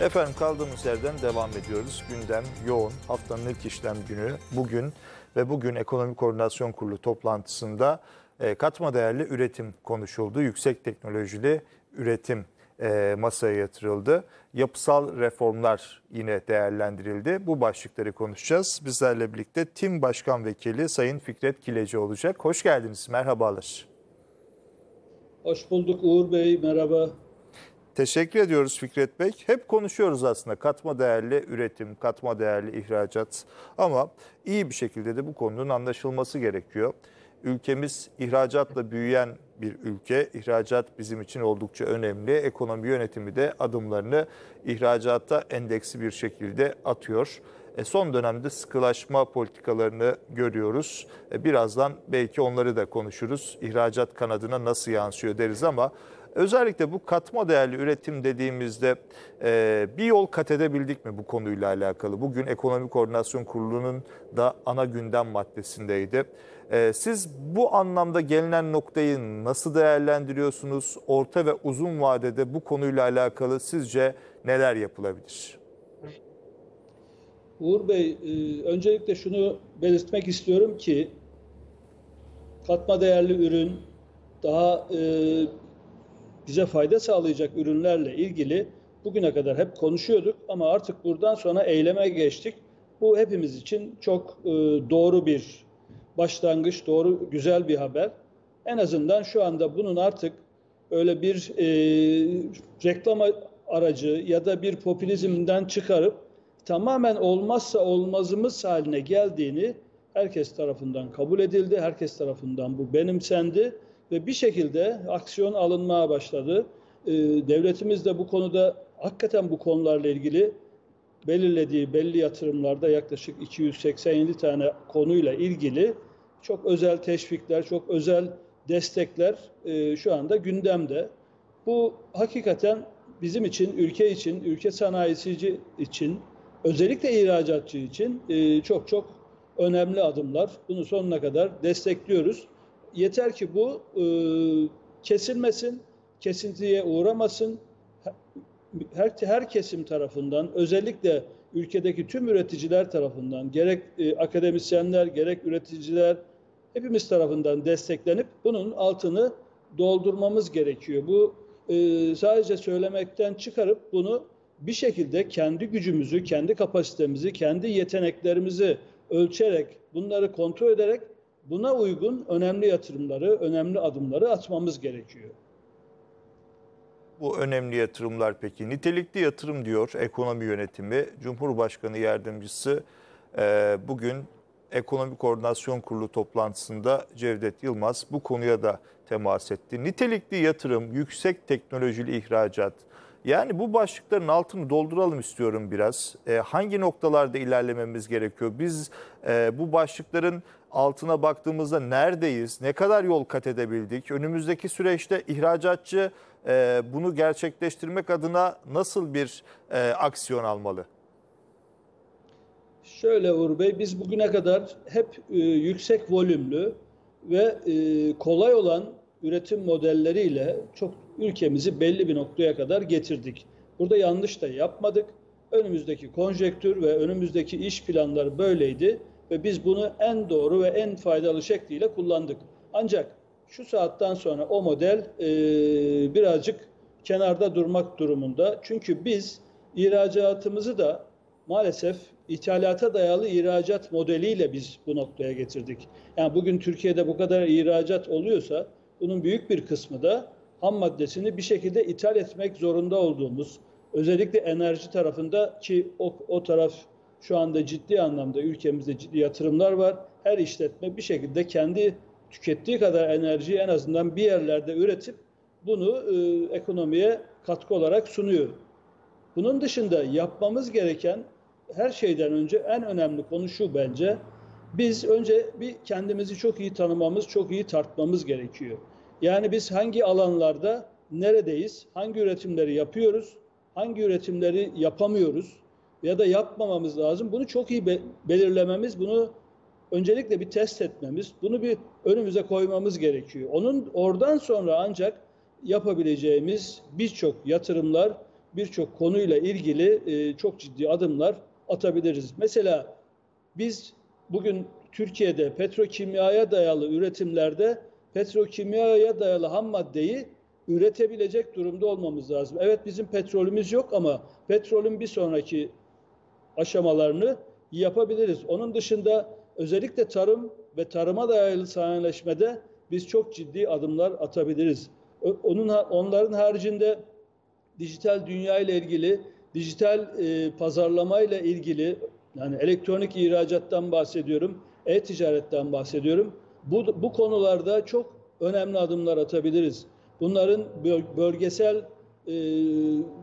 Efendim kaldığımız yerden devam ediyoruz. Gündem yoğun. Haftanın ilk işlem günü bugün ve bugün Ekonomi Koordinasyon Kurulu toplantısında e, katma değerli üretim konuşuldu. Yüksek teknolojili üretim e, masaya yatırıldı. Yapısal reformlar yine değerlendirildi. Bu başlıkları konuşacağız. Bizlerle birlikte Tim Başkan Vekili Sayın Fikret Kileci olacak. Hoş geldiniz. Merhabalar. Hoş bulduk Uğur Bey. Merhaba. Teşekkür ediyoruz Fikret Bey. Hep konuşuyoruz aslında katma değerli üretim, katma değerli ihracat ama iyi bir şekilde de bu konunun anlaşılması gerekiyor. Ülkemiz ihracatla büyüyen bir ülke. İhracat bizim için oldukça önemli. Ekonomi yönetimi de adımlarını ihracata endeksi bir şekilde atıyor. E son dönemde sıkılaşma politikalarını görüyoruz. E birazdan belki onları da konuşuruz. İhracat kanadına nasıl yansıyor deriz ama Özellikle bu katma değerli üretim dediğimizde e, bir yol kat edebildik mi bu konuyla alakalı? Bugün Ekonomi Koordinasyon Kurulu'nun da ana gündem maddesindeydi. E, siz bu anlamda gelinen noktayı nasıl değerlendiriyorsunuz? Orta ve uzun vadede bu konuyla alakalı sizce neler yapılabilir? Uğur Bey, e, öncelikle şunu belirtmek istiyorum ki katma değerli ürün daha e, bize fayda sağlayacak ürünlerle ilgili bugüne kadar hep konuşuyorduk ama artık buradan sonra eyleme geçtik. Bu hepimiz için çok e, doğru bir başlangıç, doğru güzel bir haber. En azından şu anda bunun artık öyle bir e, reklam aracı ya da bir popülizmden çıkarıp tamamen olmazsa olmazımız haline geldiğini herkes tarafından kabul edildi, herkes tarafından bu benimsendi ve bir şekilde aksiyon alınmaya başladı. Ee, devletimiz de bu konuda hakikaten bu konularla ilgili belirlediği belli yatırımlarda yaklaşık 287 tane konuyla ilgili çok özel teşvikler, çok özel destekler e, şu anda gündemde. Bu hakikaten bizim için, ülke için, ülke sanayisi için, özellikle ihracatçı için e, çok çok önemli adımlar. Bunu sonuna kadar destekliyoruz. Yeter ki bu e, kesilmesin, kesintiye uğramasın. Her, her kesim tarafından, özellikle ülkedeki tüm üreticiler tarafından, gerek e, akademisyenler, gerek üreticiler, hepimiz tarafından desteklenip bunun altını doldurmamız gerekiyor. Bu e, sadece söylemekten çıkarıp bunu bir şekilde kendi gücümüzü, kendi kapasitemizi, kendi yeteneklerimizi ölçerek, bunları kontrol ederek buna uygun önemli yatırımları, önemli adımları atmamız gerekiyor. Bu önemli yatırımlar peki nitelikli yatırım diyor ekonomi yönetimi. Cumhurbaşkanı yardımcısı e, bugün Ekonomi Koordinasyon Kurulu toplantısında Cevdet Yılmaz bu konuya da temas etti. Nitelikli yatırım, yüksek teknolojili ihracat, yani bu başlıkların altını dolduralım istiyorum biraz. E, hangi noktalarda ilerlememiz gerekiyor? Biz e, bu başlıkların altına baktığımızda neredeyiz? Ne kadar yol kat edebildik? Önümüzdeki süreçte ihracatçı e, bunu gerçekleştirmek adına nasıl bir e, aksiyon almalı? Şöyle Uğur Bey, biz bugüne kadar hep e, yüksek volümlü ve e, kolay olan üretim modelleriyle çok ülkemizi belli bir noktaya kadar getirdik. Burada yanlış da yapmadık. Önümüzdeki konjektür ve önümüzdeki iş planları böyleydi ve biz bunu en doğru ve en faydalı şekliyle kullandık. Ancak şu saatten sonra o model e, birazcık kenarda durmak durumunda. Çünkü biz ihracatımızı da maalesef ithalata dayalı ihracat modeliyle biz bu noktaya getirdik. Yani bugün Türkiye'de bu kadar ihracat oluyorsa bunun büyük bir kısmı da ham maddesini bir şekilde ithal etmek zorunda olduğumuz, özellikle enerji tarafında ki o, o taraf şu anda ciddi anlamda ülkemizde ciddi yatırımlar var. Her işletme bir şekilde kendi tükettiği kadar enerjiyi en azından bir yerlerde üretip bunu e, ekonomiye katkı olarak sunuyor. Bunun dışında yapmamız gereken her şeyden önce en önemli konu şu bence. Biz önce bir kendimizi çok iyi tanımamız, çok iyi tartmamız gerekiyor. Yani biz hangi alanlarda neredeyiz, hangi üretimleri yapıyoruz, hangi üretimleri yapamıyoruz ya da yapmamamız lazım. Bunu çok iyi be belirlememiz, bunu öncelikle bir test etmemiz, bunu bir önümüze koymamız gerekiyor. Onun oradan sonra ancak yapabileceğimiz birçok yatırımlar, birçok konuyla ilgili e, çok ciddi adımlar atabiliriz. Mesela biz bugün Türkiye'de petrokimyaya dayalı üretimlerde petrokimyaya dayalı ham maddeyi üretebilecek durumda olmamız lazım. Evet bizim petrolümüz yok ama petrolün bir sonraki aşamalarını yapabiliriz. Onun dışında özellikle tarım ve tarıma dayalı sanayileşmede biz çok ciddi adımlar atabiliriz. Onun onların haricinde dijital dünya ile ilgili, dijital e, pazarlama ile ilgili yani elektronik ihracattan bahsediyorum, e-ticaretten bahsediyorum. Bu, bu konularda çok önemli adımlar atabiliriz. Bunların bölgesel e,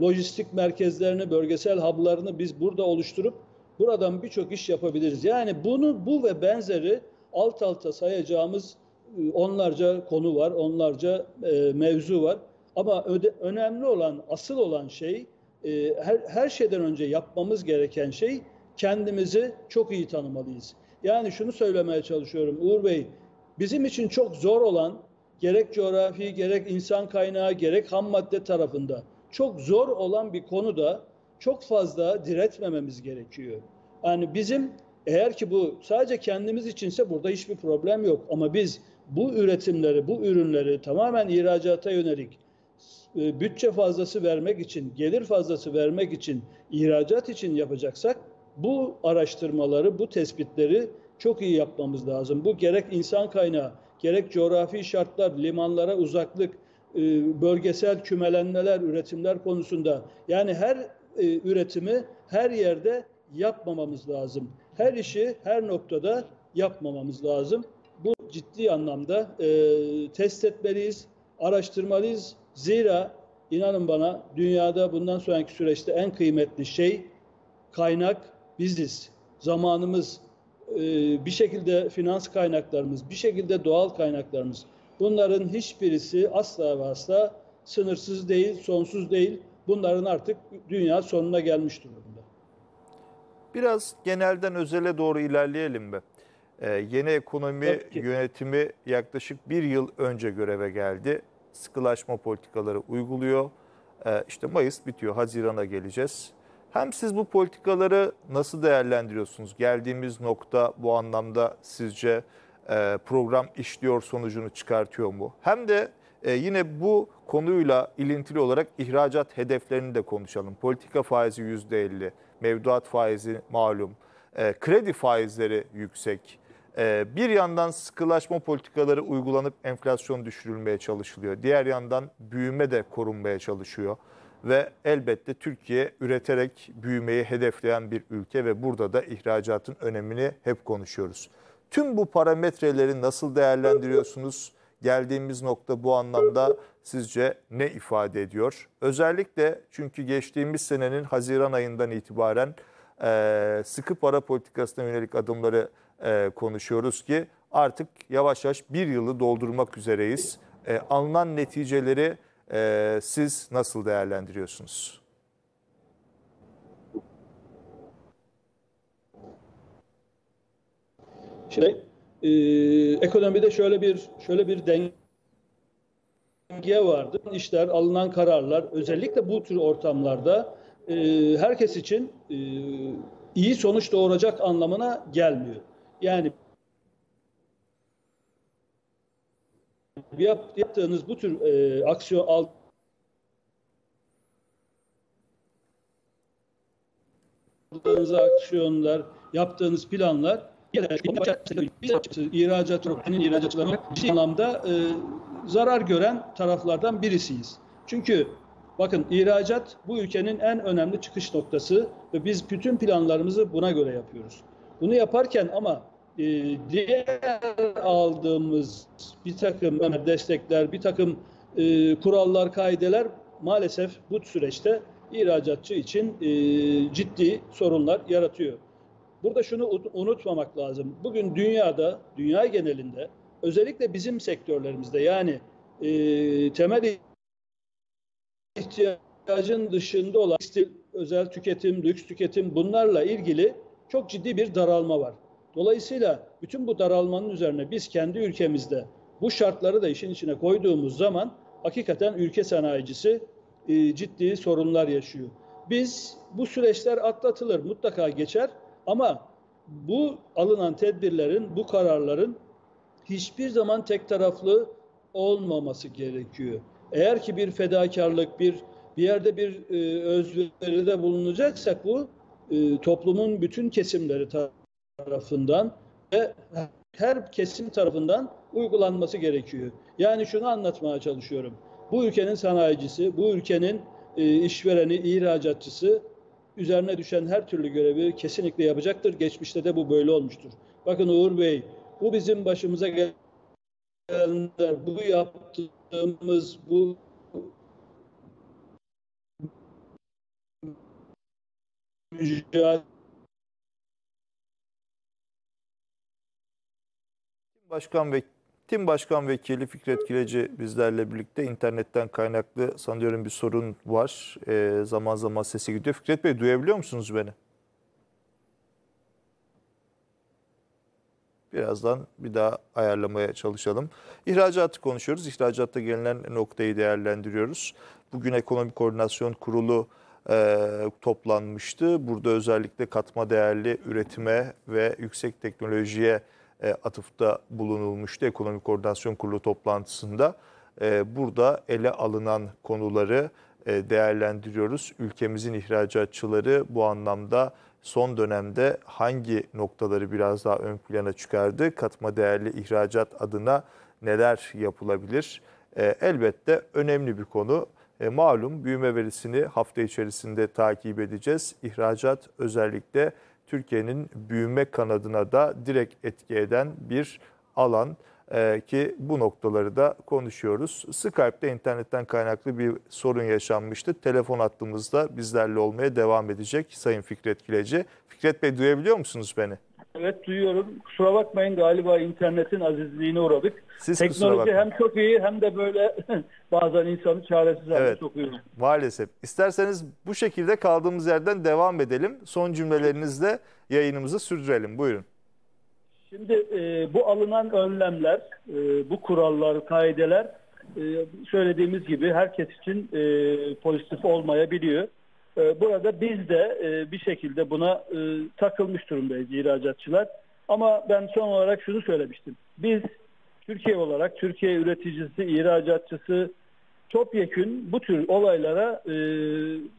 lojistik merkezlerini, bölgesel hub'larını biz burada oluşturup buradan birçok iş yapabiliriz. Yani bunu bu ve benzeri alt alta sayacağımız e, onlarca konu var, onlarca e, mevzu var. Ama öde, önemli olan, asıl olan şey, e, her, her şeyden önce yapmamız gereken şey kendimizi çok iyi tanımalıyız. Yani şunu söylemeye çalışıyorum Uğur Bey, bizim için çok zor olan gerek coğrafi, gerek insan kaynağı, gerek ham madde tarafında çok zor olan bir konuda çok fazla diretmememiz gerekiyor. Yani bizim eğer ki bu sadece kendimiz içinse burada hiçbir problem yok. Ama biz bu üretimleri, bu ürünleri tamamen ihracata yönelik e, bütçe fazlası vermek için, gelir fazlası vermek için, ihracat için yapacaksak bu araştırmaları, bu tespitleri çok iyi yapmamız lazım. Bu gerek insan kaynağı, gerek coğrafi şartlar, limanlara uzaklık, e, bölgesel kümelenmeler, üretimler konusunda yani her e, üretimi her yerde yapmamamız lazım. Her işi her noktada yapmamamız lazım. Bu ciddi anlamda e, test etmeliyiz, araştırmalıyız. Zira inanın bana dünyada bundan sonraki süreçte en kıymetli şey kaynak biziz. Zamanımız, e, bir şekilde finans kaynaklarımız, bir şekilde doğal kaynaklarımız. Bunların hiçbirisi asla ve asla sınırsız değil, sonsuz değil. Bunların artık dünya sonuna gelmiş durumda. Biraz genelden özele doğru ilerleyelim mi? Ee, yeni ekonomi yönetimi yaklaşık bir yıl önce göreve geldi. Sıkılaşma politikaları uyguluyor. Ee, işte Mayıs bitiyor, Haziran'a geleceğiz. Hem siz bu politikaları nasıl değerlendiriyorsunuz? Geldiğimiz nokta bu anlamda sizce e, program işliyor sonucunu çıkartıyor mu? Hem de e, yine bu konuyla ilintili olarak ihracat hedeflerini de konuşalım. Politika faizi %50, mevduat faizi malum, e, kredi faizleri yüksek. Bir yandan sıkılaşma politikaları uygulanıp enflasyon düşürülmeye çalışılıyor. Diğer yandan büyüme de korunmaya çalışıyor ve elbette Türkiye üreterek büyümeyi hedefleyen bir ülke ve burada da ihracatın önemini hep konuşuyoruz. Tüm bu parametreleri nasıl değerlendiriyorsunuz? Geldiğimiz nokta bu anlamda sizce ne ifade ediyor? Özellikle çünkü geçtiğimiz senenin Haziran ayından itibaren sıkı para politikasına yönelik adımları konuşuyoruz ki artık yavaş yavaş bir yılı doldurmak üzereyiz. Alınan neticeleri e, siz nasıl değerlendiriyorsunuz? Şimdi e, ekonomide şöyle bir şöyle bir denge vardı. İşler, alınan kararlar özellikle bu tür ortamlarda e, herkes için e, iyi sonuç doğuracak anlamına gelmiyor. Yani yaptığınız bu tür e, aksiyon aldığınız aksiyonlar, yaptığınız planlar ihracat rokinin ihracatçılarının ciddi anlamda e, zarar gören taraflardan birisiyiz. Çünkü bakın ihracat bu ülkenin en önemli çıkış noktası ve biz bütün planlarımızı buna göre yapıyoruz. Bunu yaparken ama e, diğer aldığımız bir takım destekler, bir takım e, kurallar, kaideler maalesef bu süreçte ihracatçı için e, ciddi sorunlar yaratıyor. Burada şunu unutmamak lazım. Bugün dünyada, dünya genelinde özellikle bizim sektörlerimizde yani e, temel ihtiyacın dışında olan özel tüketim, lüks tüketim bunlarla ilgili çok ciddi bir daralma var. Dolayısıyla bütün bu daralmanın üzerine biz kendi ülkemizde bu şartları da işin içine koyduğumuz zaman hakikaten ülke sanayicisi e, ciddi sorunlar yaşıyor. Biz bu süreçler atlatılır, mutlaka geçer ama bu alınan tedbirlerin, bu kararların hiçbir zaman tek taraflı olmaması gerekiyor. Eğer ki bir fedakarlık, bir bir yerde bir e, özveride bulunacaksak bu e, toplumun bütün kesimleri tarafından ve her kesim tarafından uygulanması gerekiyor. Yani şunu anlatmaya çalışıyorum. Bu ülkenin sanayicisi, bu ülkenin e, işvereni, ihracatçısı üzerine düşen her türlü görevi kesinlikle yapacaktır. Geçmişte de bu böyle olmuştur. Bakın Uğur Bey, bu bizim başımıza gelenler, bu yaptığımız, bu mücadele Başkan ve Tim Başkan Vekili Fikret Kileci bizlerle birlikte internetten kaynaklı sanıyorum bir sorun var. Ee, zaman zaman sesi gidiyor. Fikret Bey duyabiliyor musunuz beni? Birazdan bir daha ayarlamaya çalışalım. İhracatı konuşuyoruz. İhracatta gelinen noktayı değerlendiriyoruz. Bugün Ekonomi Koordinasyon Kurulu e, toplanmıştı. Burada özellikle katma değerli üretime ve yüksek teknolojiye e, atıfta bulunulmuştu Ekonomi Koordinasyon Kurulu toplantısında. E, burada ele alınan konuları e, değerlendiriyoruz. Ülkemizin ihracatçıları bu anlamda son dönemde hangi noktaları biraz daha ön plana çıkardı? Katma değerli ihracat adına neler yapılabilir? Elbette önemli bir konu. Malum büyüme verisini hafta içerisinde takip edeceğiz. İhracat özellikle Türkiye'nin büyüme kanadına da direkt etki eden bir alan ee, ki bu noktaları da konuşuyoruz. Skype'de internetten kaynaklı bir sorun yaşanmıştı. Telefon hattımızda bizlerle olmaya devam edecek Sayın Fikret Kileci. Fikret Bey duyabiliyor musunuz beni? Evet duyuyorum. Kusura bakmayın galiba internetin azizliğine uğradık. Siz Teknoloji hem çok iyi hem de böyle bazen insanı çaresiz hale evet, sokuyor. Maalesef. İsterseniz bu şekilde kaldığımız yerden devam edelim. Son cümlelerinizle yayınımızı sürdürelim. Buyurun. Şimdi e, bu alınan önlemler, e, bu kurallar, kaideler e, söylediğimiz gibi herkes için e, pozitif olmayabiliyor. E, burada biz de e, bir şekilde buna e, takılmış durumdayız ihracatçılar. Ama ben son olarak şunu söylemiştim. Biz Türkiye olarak Türkiye üreticisi, ihracatçısı topyekün bu tür olaylara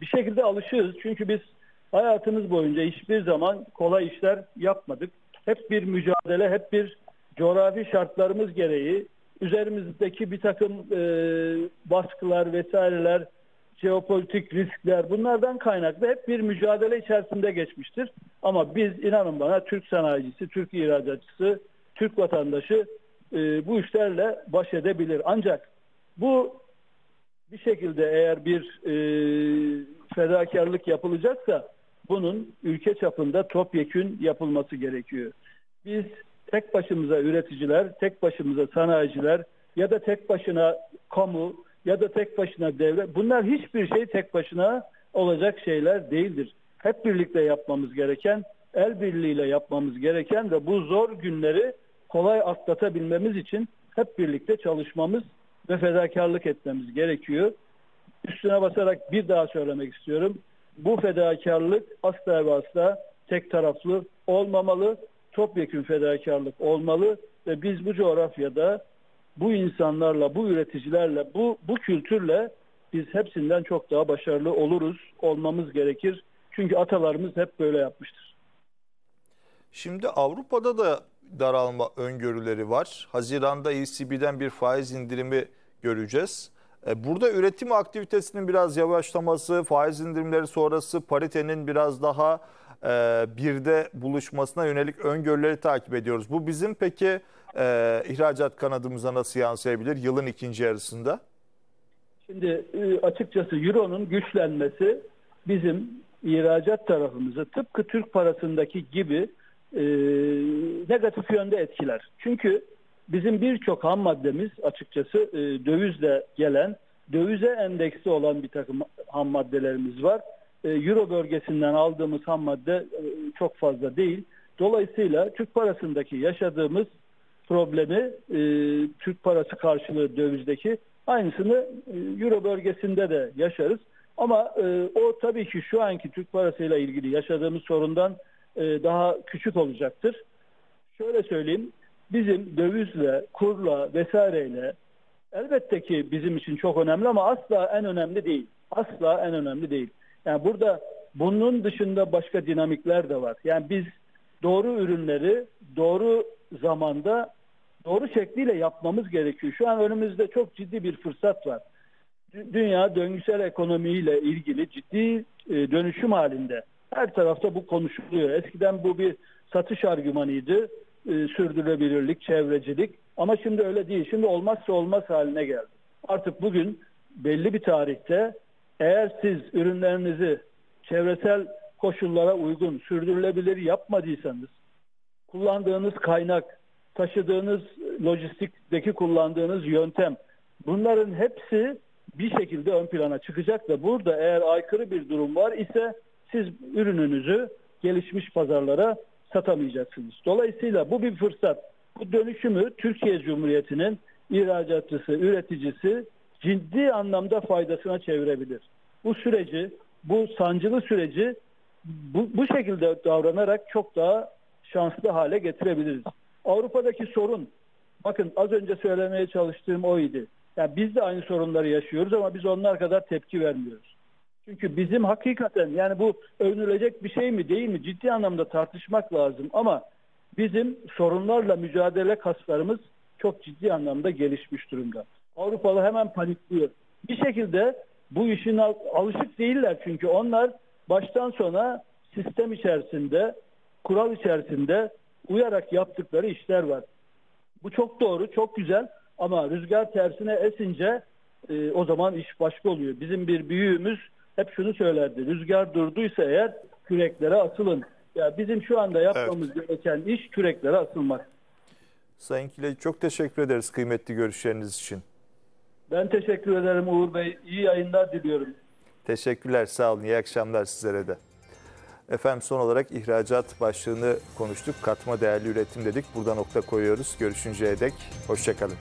bir şekilde alışığız. Çünkü biz hayatımız boyunca hiçbir zaman kolay işler yapmadık. Hep bir mücadele, hep bir coğrafi şartlarımız gereği üzerimizdeki bir takım baskılar vesaireler jeopolitik riskler bunlardan kaynaklı hep bir mücadele içerisinde geçmiştir. Ama biz inanın bana Türk sanayicisi, Türk ihracatçısı, Türk vatandaşı e, bu işlerle baş edebilir. Ancak bu bir şekilde eğer bir e, fedakarlık yapılacaksa bunun ülke çapında topyekün yapılması gerekiyor. Biz tek başımıza üreticiler, tek başımıza sanayiciler ya da tek başına kamu ya da tek başına devlet. Bunlar hiçbir şey tek başına olacak şeyler değildir. Hep birlikte yapmamız gereken, el birliğiyle yapmamız gereken ve bu zor günleri kolay atlatabilmemiz için hep birlikte çalışmamız ve fedakarlık etmemiz gerekiyor. Üstüne basarak bir daha söylemek istiyorum. Bu fedakarlık asla ve asla tek taraflı olmamalı, topyekün fedakarlık olmalı ve biz bu coğrafyada bu insanlarla, bu üreticilerle, bu bu kültürle biz hepsinden çok daha başarılı oluruz, olmamız gerekir. Çünkü atalarımız hep böyle yapmıştır. Şimdi Avrupa'da da daralma öngörüleri var. Haziranda ECB'den bir faiz indirimi göreceğiz. E, burada üretim aktivitesinin biraz yavaşlaması, faiz indirimleri sonrası paritenin biraz daha birde buluşmasına yönelik öngörüleri takip ediyoruz. Bu bizim peki e, ihracat kanadımıza nasıl yansıyabilir yılın ikinci yarısında? Şimdi e, açıkçası Euro'nun güçlenmesi bizim ihracat tarafımızı tıpkı Türk parasındaki gibi e, negatif yönde etkiler. Çünkü bizim birçok ham maddemiz açıkçası e, dövizle gelen, dövize endeksi olan bir takım ham maddelerimiz var. E, Euro bölgesinden aldığımız ham madde e, çok fazla değil. Dolayısıyla Türk parasındaki yaşadığımız problemi e, Türk parası karşılığı dövizdeki Aynısını Euro bölgesinde de yaşarız. Ama o tabii ki şu anki Türk parasıyla ilgili yaşadığımız sorundan daha küçük olacaktır. Şöyle söyleyeyim, bizim dövizle, kurla vesaireyle elbette ki bizim için çok önemli ama asla en önemli değil. Asla en önemli değil. Yani burada bunun dışında başka dinamikler de var. Yani biz doğru ürünleri doğru zamanda doğru şekliyle yapmamız gerekiyor. Şu an önümüzde çok ciddi bir fırsat var. Dü- Dünya döngüsel ekonomiyle ilgili ciddi e, dönüşüm halinde. Her tarafta bu konuşuluyor. Eskiden bu bir satış argümanıydı. E, sürdürülebilirlik, çevrecilik. Ama şimdi öyle değil. Şimdi olmazsa olmaz haline geldi. Artık bugün belli bir tarihte eğer siz ürünlerinizi çevresel koşullara uygun, sürdürülebilir yapmadıysanız kullandığınız kaynak, taşıdığınız lojistikteki kullandığınız yöntem bunların hepsi bir şekilde ön plana çıkacak ve burada eğer aykırı bir durum var ise siz ürününüzü gelişmiş pazarlara satamayacaksınız. Dolayısıyla bu bir fırsat. Bu dönüşümü Türkiye Cumhuriyeti'nin ihracatçısı, üreticisi ciddi anlamda faydasına çevirebilir. Bu süreci, bu sancılı süreci bu, bu şekilde davranarak çok daha şanslı hale getirebiliriz. Avrupa'daki sorun, bakın az önce söylemeye çalıştığım oydu. Yani biz de aynı sorunları yaşıyoruz ama biz onlar kadar tepki vermiyoruz. Çünkü bizim hakikaten yani bu övünülecek bir şey mi değil mi ciddi anlamda tartışmak lazım ama bizim sorunlarla mücadele kaslarımız çok ciddi anlamda gelişmiş durumda. Avrupalı hemen panikliyor. Bir şekilde bu işin al- alışık değiller çünkü onlar baştan sona sistem içerisinde, kural içerisinde uyarak yaptıkları işler var. Bu çok doğru, çok güzel ama rüzgar tersine esince e, o zaman iş başka oluyor. Bizim bir büyüğümüz hep şunu söylerdi. Rüzgar durduysa eğer küreklere asılın. Ya bizim şu anda yapmamız gereken iş küreklere asılmak. Sayın Kileci çok teşekkür ederiz kıymetli görüşleriniz için. Ben teşekkür ederim Uğur Bey. İyi yayınlar diliyorum. Teşekkürler, sağ olun. İyi akşamlar sizlere de. Efendim son olarak ihracat başlığını konuştuk. Katma değerli üretim dedik. Burada nokta koyuyoruz. Görüşünceye dek hoşçakalın.